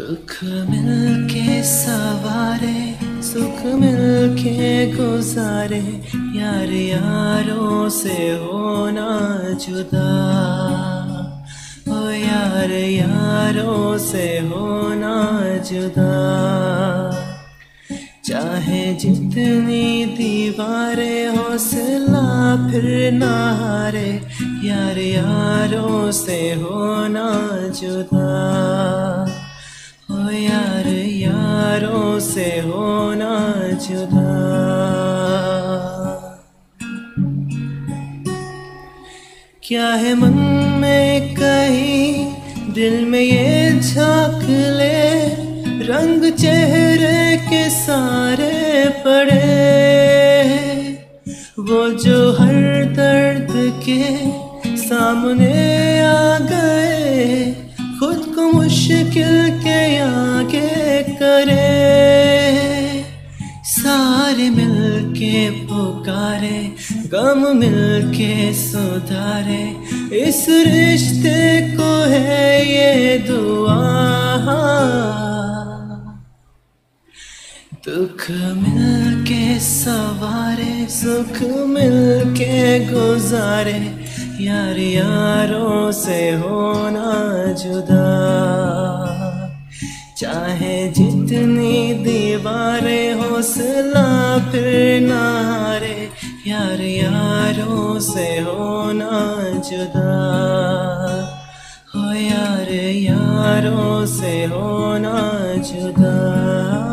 दुख मिलके सवारे, सुख मिलके गुजारे, यार यारों से होना जुदा। ओ यार यारों से होना जुदा। चाहे जितनी दीवारें हौसला फिर ना हारे, यार यारों से होना जुदा। से होना जुदा। क्या है मन में कहीं दिल में ये झाँक ले? रंग चेहरे के सारे पड़े। वो जो हर दर्द के सामने आ गए, खुद को मुश्किल के आगे करे। सारे मिलके पुकारे, गम मिलके सुधारे। इस रिश्ते को है ये दुआ। दुख मिलके सवारे, सुख मिलके गुजारे। यार यारों से होना जुदा। चाहे जितनी दीवारें हौसला फिर नारे यार यारों से होना जुदा। हो यार यारों से होना जुदा।